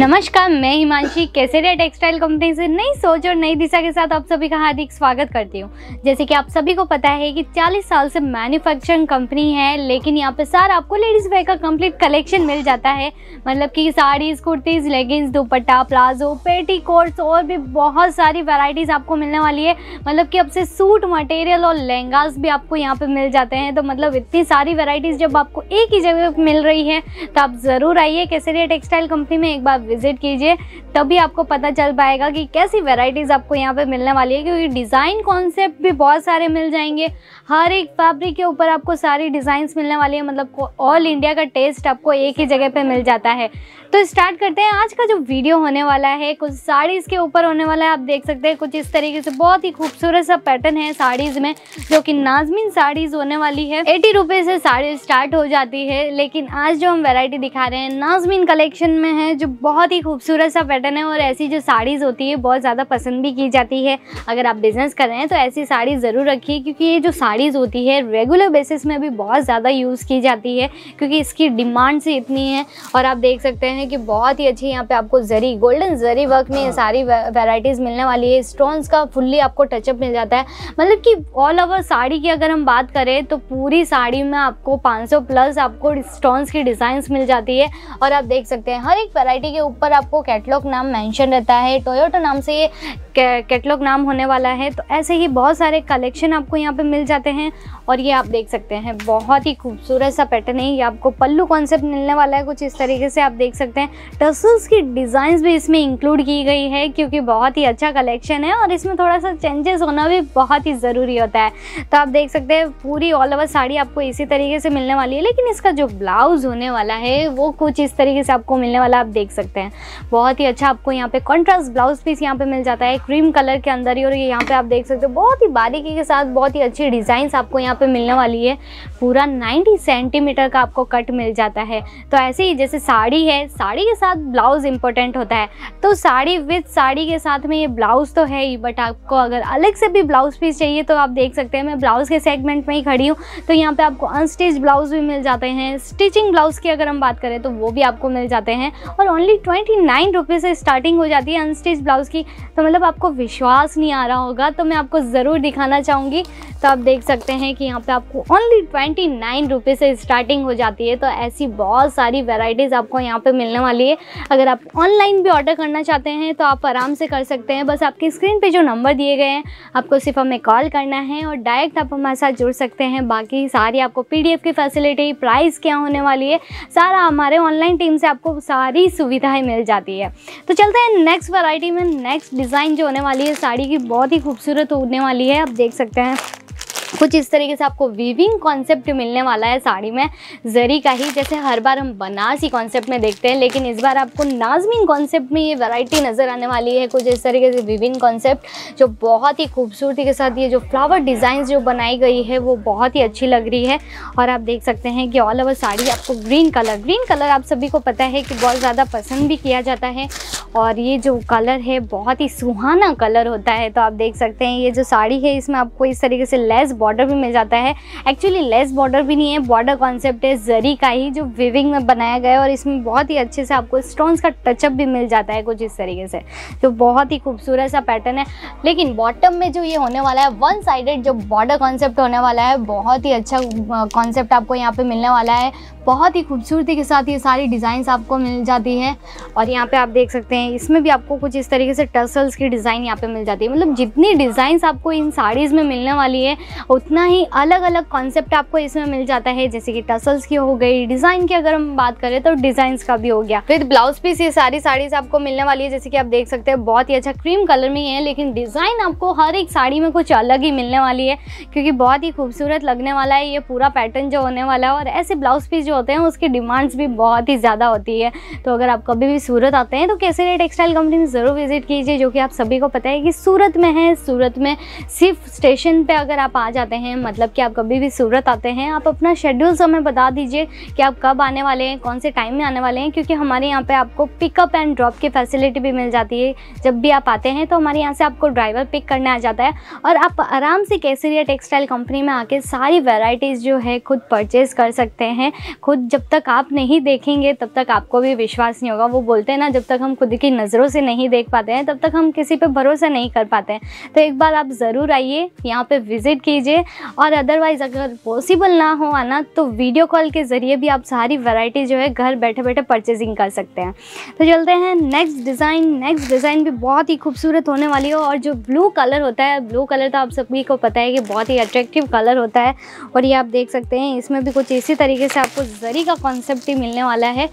नमस्कार, मैं हिमांशी, केसरिया textile company से नई सोच और नई दिशा के साथ आप सभी का हार्दिक स्वागत करती हूँ। जैसे कि आप सभी को पता है कि 40 साल से मैन्युफैक्चरिंग कंपनी है, लेकिन यहाँ पे सारा आपको लेडीज़ वेयर का कंप्लीट कलेक्शन मिल जाता है। मतलब कि saris, kurtis leggings dupatta, palazzo petticoats और भी बहुत सारी वेराइटीज़ आपको मिलने वाली है। मतलब कि अब से सूट मटेरियल और लहंगाज भी आपको यहाँ पे मिल जाते हैं। तो मतलब इतनी सारी वेराइटीज़ जब आपको एक ही जगह मिल रही है तो आप ज़रूर आइए केसरिया टेक्सटाइल कंपनी में एक बार विज़िट कीजिए, तभी आपको पता चल पाएगा कि कैसी वेराइटीज़ आपको यहाँ पे मिलने वाली है, क्योंकि डिज़ाइन कॉन्सेप्ट भी बहुत सारे मिल जाएँगे। हर एक फैब्रिक के ऊपर आपको सारी डिज़ाइंस मिलने वाली है मतलब ऑल इंडिया का टेस्ट आपको एक ही जगह पर मिल जाता है। तो स्टार्ट करते हैं। आज का जो वीडियो होने वाला है, कुछ साड़ीज़ के ऊपर होने वाला है, आप देख सकते हैं, कुछ इस तरीके से बहुत ही खूबसूरत सा पैटर्न है साड़ीज़ में, जो कि नाजमीन साड़ीज़ होने वाली है। एटी रुपये से साड़ी स्टार्ट हो जाती है, लेकिन आज जो हम वेराइटी दिखा रहे हैं, नाजमीन कलेक्शन में है, जो बहुत ही खूबसूरत सा पैटर्न है और ऐसी जो साड़ीज़ होती है, बहुत ज़्यादा पसंद भी की जाती है। अगर आप बिज़नेस कर रहे हैं तो ऐसी साड़ी ज़रूर रखिए, क्योंकि ये जो साड़ीज़ होती है रेगुलर बेसिस में भी बहुत ज़्यादा यूज़ की जाती है, क्योंकि इसकी डिमांड से इतनी है। और आप देख सकते हैं कि बहुत ही अच्छी यहाँ पे आपको जरी गोल्डन जरी वर्क में सारी वेराइटीज़ मिलने वाली है। स्टोन्स का फुल्ली आपको टचअप मिल जाता है। मतलब कि ऑल ओवर साड़ी की अगर हम बात करें तो पूरी साड़ी में आपको 500 प्लस आपको स्टोन्स की डिज़ाइंस मिल जाती है। और आप देख सकते हैं, हर एक वैरायटी के ऊपर आपको कैटलॉग नाम मेंशन रहता है टोयोटो नाम से ये कैटलॉग नाम होने वाला है तो ऐसे ही बहुत सारे कलेक्शन आपको यहाँ पे मिल जाते हैं और ये आप देख सकते हैं। बहुत ही खूबसूरत सा पैटर्न है, ये आपको पल्लू कॉन्सेप्ट मिलने वाला है, कुछ इस तरीके से आप देख सकते हैं। टसल्स की डिज़ाइंस भी इसमें इंक्लूड की गई है, क्योंकि बहुत ही अच्छा कलेक्शन है और इसमें थोड़ा सा चेंजेस होना भी बहुत ही ज़रूरी होता है। तो आप देख सकते हैं, पूरी ऑल ओवर साड़ी आपको इसी तरीके से मिलने वाली है, लेकिन इसका जो ब्लाउज़ होने वाला है, वो कुछ इस तरीके से आपको मिलने वाला, आप देख सकते हैं। बहुत ही अच्छा आपको यहाँ पे कॉन्ट्रास्ट ब्लाउज पीस यहाँ पे मिल जाता है क्रीम कलर के अंदर ही। और ये यहाँ पे आप देख सकते हो, बहुत ही बारीकी के साथ, बहुत ही अच्छी डिज़ाइंस आपको यहाँ पे मिलने वाली है। पूरा 90 सेंटीमीटर का आपको कट मिल जाता है। तो ऐसे ही जैसे साड़ी है, साड़ी के साथ ब्लाउज इंपॉर्टेंट होता है। तो साड़ी विथ साड़ी के साथ में ये ब्लाउज तो है ही बट आपको अगर अलग से भी ब्लाउज पीस चाहिए तो आप देख सकते हैं। मैं ब्लाउज के सेगमेंट में ही खड़ी हूँ तो यहाँ पे आपको अनस्टिच ब्लाउज भी मिल जाते हैं। स्टिचिंग ब्लाउज की अगर हम बात करें तो वो भी आपको मिल जाते हैं। और ओनली ट्वेंटी नाइन रुपीज़ से स्टार्टिंग हो जाती है अनस्टिच ब्लाउज़ की। तो मतलब आपको विश्वास नहीं आ रहा होगा तो मैं आपको ज़रूर दिखाना चाहूँगी। तो आप देख सकते हैं कि यहाँ पे आपको ओनली ट्वेंटी नाइन रुपीज़ से स्टार्टिंग हो जाती है। तो ऐसी बहुत सारी वेराइटीज़ आपको यहाँ पे मिलने वाली है। अगर आप ऑनलाइन भी ऑर्डर करना चाहते हैं तो आप आराम से कर सकते हैं। बस आपकी स्क्रीन पे जो नंबर दिए गए हैं, आपको सिर्फ़ हमें कॉल करना है और डायरेक्ट आप हमारे साथ जुड़ सकते हैं। बाकी सारी आपको पी की फैसिलिटी प्राइस क्या होने वाली है, सारा हमारे ऑनलाइन टीम से आपको सारी सुविधाएँ मिल जाती है। तो चलते हैं नेक्स्ट वैरायटी में। नेक्स्ट डिज़ाइन जो होने वाली है, साड़ी की बहुत ही खूबसूरत होने वाली है, आप देख सकते हैं। कुछ इस तरीके से आपको वीविंग कॉन्सेप्ट मिलने वाला है साड़ी में जरी का ही। जैसे हर बार हम बनारसी कॉन्सेप्ट में देखते हैं, लेकिन इस बार आपको नाजमीन कॉन्सेप्ट में ये वैरायटी नज़र आने वाली है। कुछ इस तरीके से विविंग कॉन्सेप्ट जो बहुत ही खूबसूरती के साथ ये जो फ्लावर डिज़ाइन जो बनाई गई है, वो बहुत ही अच्छी लग रही है। और आप देख सकते हैं कि ऑल ओवर साड़ी आपको ग्रीन कलर ग्रीन कलर आप सभी को पता है कि बहुत ज़्यादा पसंद भी किया जाता है। और ये जो कलर है, बहुत ही सुहाना कलर होता है। तो आप देख सकते हैं ये जो साड़ी है, इसमें आपको इस तरीके से लेस बॉर्डर भी मिल जाता है। एक्चुअली लेस बॉर्डर भी नहीं है। बॉर्डर कॉन्सेप्ट है जरी का ही, जो विविंग में बनाया गया है और इसमें बहुत ही अच्छे से आपको स्टोन्स का टचअप भी मिल जाता है कुछ इस तरीके से। तो बहुत ही खूबसूरत सा पैटर्न है। लेकिन बॉटम में जो ये होने वाला है वन साइडेड जो बॉर्डर कॉन्सेप्ट होने वाला है, बहुत ही अच्छा कॉन्सेप्ट आपको यहाँ पे मिलने वाला है। बहुत ही खूबसूरती के साथ ये सारी डिज़ाइंस आपको मिल जाती है। और यहाँ पे आप देख सकते हैं, इसमें भी आपको कुछ इस तरीके से टसल्स की डिज़ाइन यहाँ पे मिल जाती है। मतलब जितनी डिज़ाइंस आपको इन साड़ीज़ में मिलने वाली है उतना ही अलग अलग कॉन्सेप्ट आपको इसमें मिल जाता है, जैसे कि टसल्स की हो गई डिज़ाइन की अगर हम बात करें तो डिज़ाइन का भी हो गया। फिर ब्लाउज पीस ये सारी साड़ीज़ आपको मिलने वाली है, जैसे कि आप देख सकते हैं, बहुत ही अच्छा क्रीम कलर में है लेकिन डिज़ाइन आपको हर एक साड़ी में कुछ अलग ही मिलने वाली है, क्योंकि बहुत ही खूबसूरत लगने वाला है, ये पूरा पैटर्न जो होने वाला है, और ऐसे ब्लाउज पीस जो होते हैं, उसकी डिमांड्स भी बहुत ही ज़्यादा होती है। तो अगर आप कभी भी सूरत आते हैं तो कैसे केसरिया टेक्सटाइल कंपनी में ज़रूर विज़िट कीजिए, जो कि आप सभी को पता है कि सूरत में है, सूरत में सिर्फ़ स्टेशन पे अगर आप आ जाते हैं मतलब कि आप कभी भी सूरत आते हैं, आप अपना शेड्यूल समय बता दीजिए कि आप कब आने वाले हैं, कौन से टाइम में आने वाले हैं, क्योंकि हमारे यहाँ पे आपको पिकअप एंड ड्रॉप की फैसिलिटी भी मिल जाती है। जब भी आप आते हैं तो हमारे यहाँ से आपको ड्राइवर पिक करने आ जाता है और आप आराम से केसरिया टेक्सटाइल कंपनी में आके सारी वेराइटीज़ जो है खुद परचेज़ कर सकते हैं। खुद जब तक आप नहीं देखेंगे, तब तक आपको भी विश्वास नहीं होगा। वो बोलते हैं ना, जब तक हम खुद की नज़रों से नहीं देख पाते हैं, तब तक हम किसी पर भरोसा नहीं कर पाते हैं। तो एक बार आप ज़रूर आइए, यहाँ पर विज़िट कीजिए। और अदरवाइज़ अगर पॉसिबल ना हो आना तो वीडियो कॉल के ज़रिए भी आप सारी वैरायटी जो है घर बैठे बैठे परचेजिंग कर सकते हैं। तो चलते हैं नेक्स्ट डिज़ाइन नेक्स्ट डिज़ाइन भी बहुत ही खूबसूरत होने वाली है और जो ब्लू कलर होता है ब्लू कलर तो आप सभी को पता है कि बहुत ही अट्रैक्टिव कलर होता है। और ये आप देख सकते हैं, इसमें भी कुछ इसी तरीके से आपको जरी का कॉन्सेप्ट ही मिलने वाला है।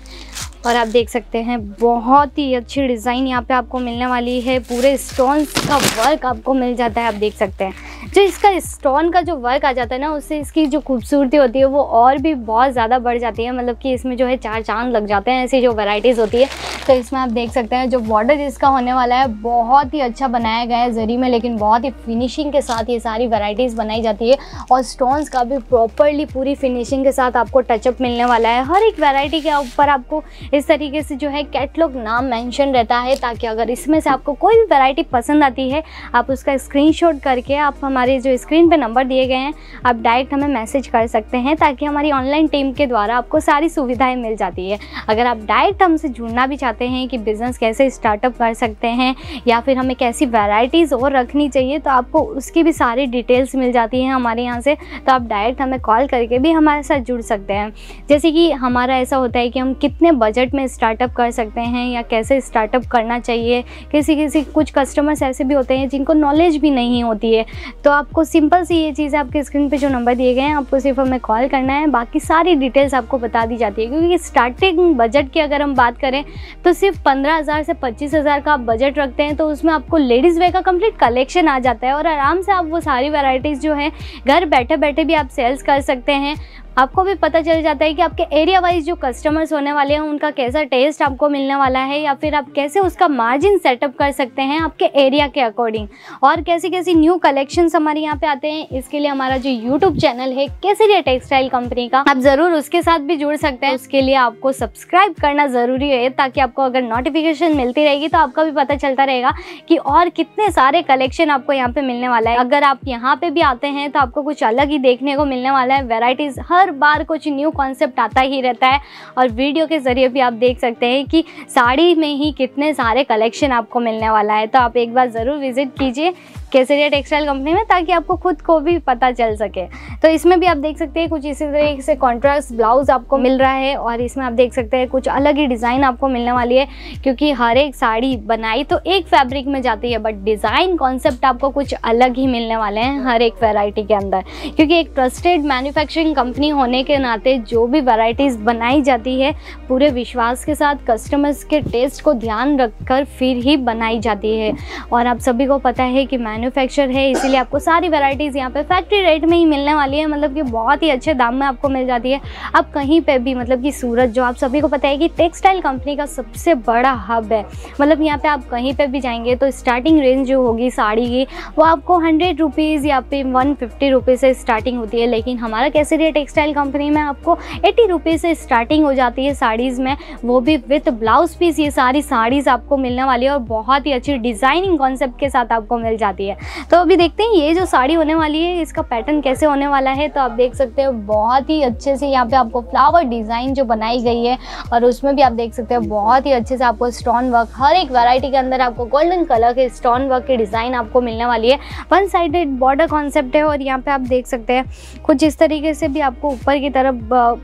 और आप देख सकते हैं, बहुत ही अच्छी डिज़ाइन यहाँ पे आपको मिलने वाली है। पूरे स्टोन्स का वर्क आपको मिल जाता है, आप देख सकते हैं। जो इसका स्टोन का जो वर्क आ जाता है ना, उससे इसकी जो खूबसूरती होती है, वो और भी बहुत ज़्यादा बढ़ जाती है। मतलब कि इसमें जो है चार चाँद लग जाते हैं, ऐसी जो वैरायटीज़ होती है। तो इसमें आप देख सकते हैं, जो बॉर्डर इसका होने वाला है, बहुत ही अच्छा बनाया गया है जरी में, लेकिन बहुत ही फिनिशिंग के साथ ये सारी वैराइटीज़ बनाई जाती है। और स्टोन्स का भी प्रॉपरली पूरी फिनिशिंग के साथ आपको टचअप मिलने वाला है। हर एक वेराइटी के ऊपर आपको इस तरीके से जो है कैटलॉग नाम मेंशन रहता है, ताकि अगर इसमें से आपको कोई भी वैरायटी पसंद आती है, आप उसका स्क्रीनशॉट करके आप हमारे जो स्क्रीन पे नंबर दिए गए हैं, आप डायरेक्ट हमें मैसेज कर सकते हैं ताकि हमारी ऑनलाइन टीम के द्वारा आपको सारी सुविधाएँ मिल जाती है। अगर आप डायरेक्ट हमसे जुड़ना भी चाहते हैं कि बिज़नेस कैसे स्टार्टअप कर सकते हैं या फिर हमें कैसी वेराइटीज़ और रखनी चाहिए तो आपको उसकी भी सारी डिटेल्स मिल जाती हैं हमारे यहाँ से तो आप डायरेक्ट हमें कॉल करके भी हमारे साथ जुड़ सकते हैं। जैसे कि हमारा ऐसा होता है कि हम कितने बजट में स्टार्टअप कर सकते हैं या कैसे स्टार्टअप करना चाहिए किसी किसी कुछ कस्टमर्स ऐसे भी होते हैं जिनको नॉलेज भी नहीं होती है तो आपको सिंपल सी ये चीज़ आपके स्क्रीन पे जो नंबर दिए गए हैं, आपको सिर्फ़ हमें कॉल करना है। बाकी सारी डिटेल्स आपको बता दी जाती है, क्योंकि स्टार्टिंग बजट की अगर हम बात करें तो सिर्फ़ पंद्रह हज़ार से पच्चीस हज़ार का आप बजट रखते हैं तो उसमें आपको लेडीज़ वेयर का कंप्लीट कलेक्शन आ जाता है। और आराम से आप वो सारी वेराइटीज़ जो है, घर बैठे बैठे भी आप सेल्स कर सकते हैं। आपको भी पता चल जाता है कि आपके एरिया वाइज जो कस्टमर्स होने वाले हैं, उनका कैसा टेस्ट आपको मिलने वाला है, या फिर आप कैसे उसका मार्जिन सेटअप कर सकते हैं आपके एरिया के अकॉर्डिंग और कैसी कैसी न्यू कलेक्शंस हमारे यहाँ पे आते हैं, इसके लिए हमारा जो यूट्यूब चैनल है केसरिया टेक्सटाइल कंपनी का, आप ज़रूर उसके साथ भी जुड़ सकते हैं। उसके लिए आपको सब्सक्राइब करना ज़रूरी है, ताकि आपको अगर नोटिफिकेशन मिलती रहेगी तो आपका भी पता चलता रहेगा कि और कितने सारे कलेक्शन आपको यहाँ पे मिलने वाला है। अगर आप यहाँ पे भी आते हैं तो आपको कुछ अलग ही देखने को मिलने वाला है वेराइटीज़ हर हर बार कुछ न्यू कॉन्सेप्ट आता ही रहता है। और वीडियो के ज़रिए भी आप देख सकते हैं कि साड़ी में ही कितने सारे कलेक्शन आपको मिलने वाला है। तो आप एक बार ज़रूर विज़िट कीजिए केसरिया टेक्सटाइल कंपनी में ताकि आपको खुद को भी पता चल सके। तो इसमें भी आप देख सकते हैं कुछ इसी तरीके से कॉन्ट्रास्ट ब्लाउज आपको मिल रहा है और इसमें आप देख सकते हैं कुछ अलग ही डिज़ाइन आपको मिलने वाली है, क्योंकि हर एक साड़ी बनाई तो एक फैब्रिक में जाती है बट डिज़ाइन कॉन्सेप्ट आपको कुछ अलग ही मिलने वाले हैं हर एक वेराइटी के अंदर। क्योंकि एक ट्रस्टेड मैन्युफैक्चरिंग कंपनी होने के नाते जो भी वेराइटीज़ बनाई जाती है, पूरे विश्वास के साथ कस्टमर्स के टेस्ट को ध्यान रखकर फिर ही बनाई जाती है। और आप सभी को पता है कि मैन्युफैक्चर है, इसीलिए आपको सारी वेराइटीज़ यहाँ पे फैक्ट्री रेट में ही मिलने वाली है। मतलब कि बहुत ही अच्छे दाम में आपको मिल जाती है। अब कहीं पे भी मतलब कि सूरत, जो आप सभी को पता है कि टेक्सटाइल कंपनी का सबसे बड़ा हब है। मतलब यहाँ पे आप कहीं पे भी जाएँगे तो स्टार्टिंग रेंज जो होगी साड़ी की, वो आपको हंड्रेड रुपीज़ या फिर वन फिफ्टी रुपीज़ से स्टार्टिंग होती है। लेकिन हमारा कैसे टेक्सटाइल कंपनी में आपको एटी रुपीज़ से स्टार्टिंग हो जाती है साड़ीज़ में। वो भी विथ ब्लाउज पीस ये सारी साड़ीज़ आपको मिलने वाली है और बहुत ही अच्छी डिज़ाइनिंग कॉन्सेप्ट के साथ आपको मिल जाती है। तो अभी देखते हैं, ये जो साड़ी होने वाली है, इसका पैटर्न कैसे होने वाला है? तो आप देख सकते हो, बहुत ही अच्छे से यहाँ पे आपको फ्लावर डिज़ाइन जो बनाई गई है और उसमें भी आप देख सकते हो, बहुत ही अच्छे से आपको स्टोन वर्क हर एक वैरायटी के अंदर आपको गोल्डन कलर के स्टोन वर्क की डिज़ाइन आपको मिलने वाली है। वन साइडेड बॉर्डर कॉन्सेप्ट है और यहाँ पे आप देख सकते हैं, कुछ इस तरीके से भी आपको ऊपर की तरफ़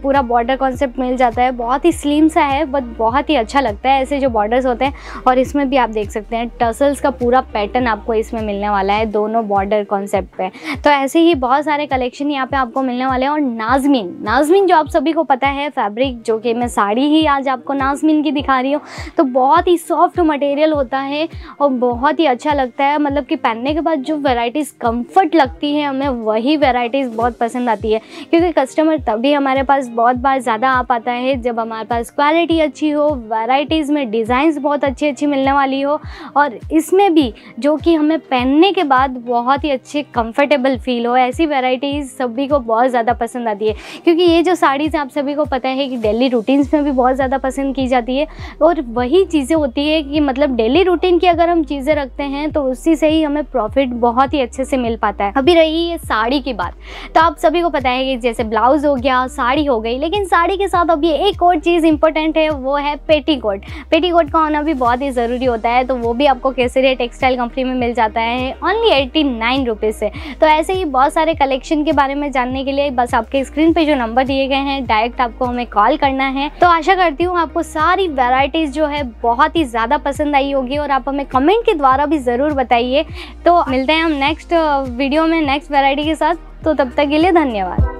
पूरा बॉर्डर कॉन्सेप्ट मिल जाता है। बहुत ही स्लिम सा है बट बहुत ही अच्छा लगता है ऐसे जो बॉर्डर्स होते हैं। और इसमें भी आप देख सकते हैं टसल्स का पूरा पैटर्न आपको इसमें मिलने वाला है, दोनों बॉर्डर कॉन्सेप्ट पे। तो ऐसे ही बहुत सारे कलेक्शन यहाँ पे आपको मिलने वाले हैं। और नाजमीन नाजमीन जो आप सभी को पता है फैब्रिक जो कि मैं साड़ी ही आज आपको नाजमीन की दिखा रही हूँ तो बहुत ही सॉफ्ट मटेरियल होता है और बहुत ही अच्छा लगता है। मतलब कि पहनने के बाद जो वेराइटीज़ कंफर्ट लगती है, हमें वही वेराइटीज़ बहुत पसंद आती है। क्योंकि कस्टमर तभी हमारे पास बहुत बार ज़्यादा आ पाता है। जब हमारे पास क्वालिटी अच्छी हो वैराइटीज़ में डिज़ाइंस बहुत अच्छी अच्छी मिलने वाली हो, और इसमें भी जो कि हमें पहनने के बाद बहुत ही अच्छे कंफर्टेबल फील हो, ऐसी वेराइटीज़ सभी को बहुत ज़्यादा पसंद आती है। क्योंकि ये जो साड़ीज़ आप सभी को पता है कि डेली रूटीन्स में भी बहुत ज़्यादा पसंद की जाती है, और वही चीज़ें होती है कि मतलब डेली रूटीन की अगर हम चीज़ें रखते हैं तो उसी से ही हमें प्रॉफिट बहुत ही अच्छे से मिल पाता है। अभी रही ये साड़ी की बात। तो आप सभी को पता है कि जैसे ब्लाउज़ हो गया, साड़ी हो गई। लेकिन साड़ी के साथ अभी एक और चीज़ इंपॉर्टेंट है, वो है पेटीकोट। पेटीकोट का होना भी बहुत ही ज़रूरी होता है तो वो भी आपको केसरिया टेक्सटाइल कंपनी में मिल जाता है ओनली एट्टी नाइन रुपीज़ से। तो ऐसे ही बहुत सारे कलेक्शन के बारे में जानने के लिए बस आपके स्क्रीन पर जो नंबर दिए गए हैं डायरेक्ट आपको हमें कॉल करना है। तो आशा करती हूँ आपको सारी वेराइटीज़ जो है बहुत ही ज़्यादा पसंद आई होगी और आप हमें कमेंट के द्वारा भी ज़रूर बताइए। तो मिलते हैं हम नेक्स्ट वीडियो में नेक्स्ट वेराइटी के साथ। तो तब तक के लिए धन्यवाद।